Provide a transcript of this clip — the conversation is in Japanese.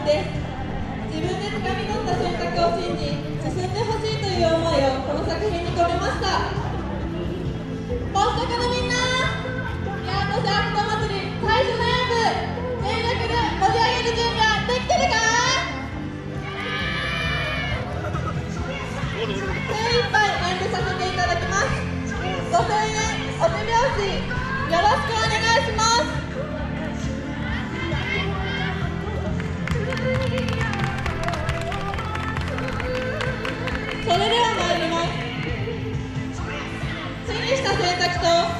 って自分で掴み取った選択を信じ進んでほしいという思いをこの作品に込めました。大阪のみんな八幡市秋田祭り最初の演舞全力で盛り上げる準備はできてるか？精一杯演舞させていただきます。5000円お手拍子よろしくお願いします。繊維し選択と。